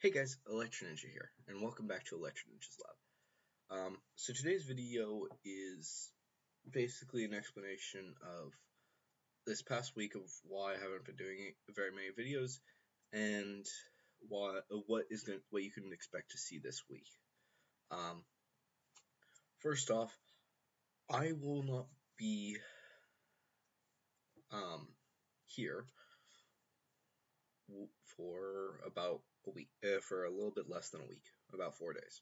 Hey guys, Electrininja here, and welcome back to Electrininja's Lab. Um, so today's video is basically an explanation of this past week of why I haven't been doing very many videos, and why uh, what is going what you can expect to see this week. Um, first off, I will not be um, here for about a week, uh, for a little bit less than a week, about four days.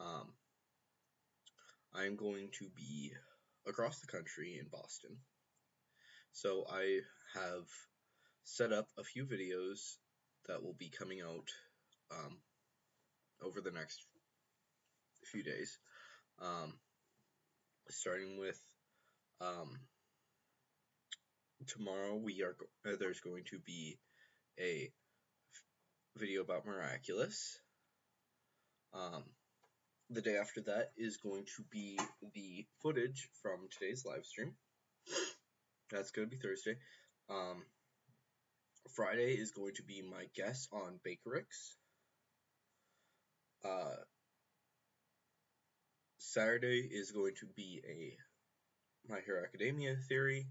Um, I'm going to be across the country in Boston. So I have set up a few videos that will be coming out um, over the next few days. Um, starting with um, tomorrow, we are uh, there's going to be a video about Miraculous. Um, the day after that is going to be the footage from today's live stream. That's going to be Thursday. Um, Friday is going to be my guest on Bakerix. Uh, Saturday is going to be a My Hero Academia theory.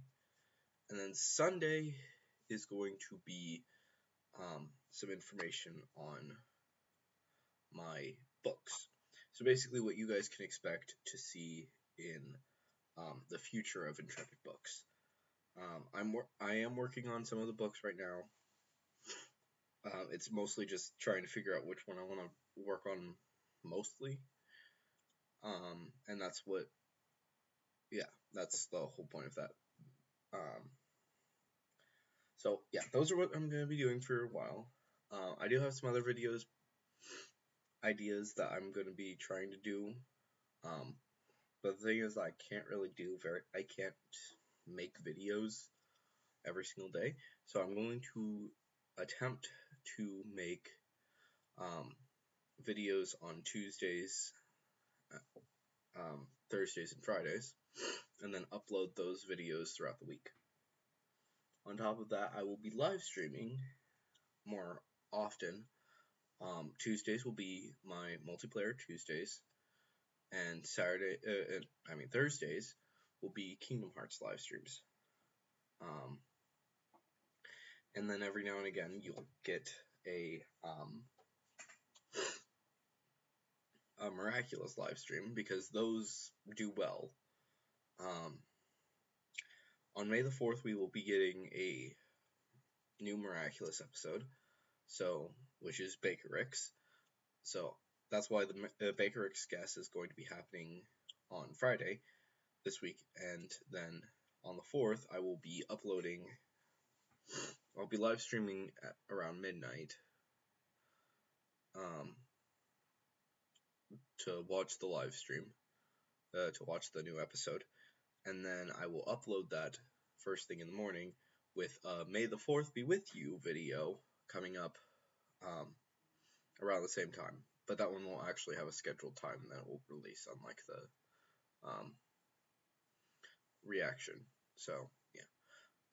And then Sunday is going to be um, some information on my books. So basically what you guys can expect to see in um, the future of Intrepid Books. Um, I'm I am working on some of the books right now. Uh, it's mostly just trying to figure out which one I want to work on mostly. Um, and that's what, yeah, that's the whole point of that. Um, so yeah, those are what I'm going to be doing for a while. Uh, I do have some other videos, ideas that I'm going to be trying to do. Um, but the thing is, I can't really do very, I can't make videos every single day. So I'm going to attempt to make um, videos on Tuesdays, uh, um, Thursdays, and Fridays, and then upload those videos throughout the week. On top of that, I will be live streaming more often. Um, Tuesdays will be my multiplayer Tuesdays, and Saturday, uh, and, I mean Thursdays, will be Kingdom Hearts live streams. Um, and then every now and again, you'll get a um, a miraculous live stream because those do well. Um, on May the 4th, we will be getting a new miraculous episode so which is Baker Bakerix. So that's why the uh, Bakerix guest is going to be happening on Friday this week, and then on the fourth, I will be uploading. I'll be live streaming at around midnight. Um, to watch the live stream, uh, to watch the new episode, and then I will upload that first thing in the morning with a May the 4th be with you video coming up um, around the same time. But that one won't actually have a scheduled time that will release, unlike the um, reaction. So, yeah.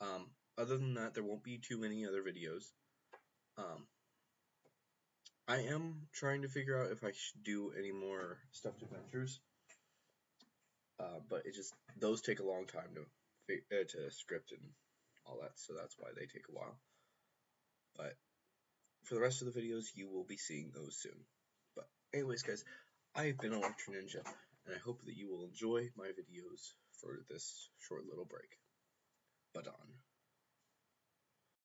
Um, other than that, there won't be too many other videos. Um, I am trying to figure out if I should do any more stuffed adventures. Uh, but it just those take a long time to uh, to script and all that, so that's why they take a while. But for the rest of the videos, you will be seeing those soon. But anyways, guys, I've been Electrininja, and I hope that you will enjoy my videos for this short little break. But on.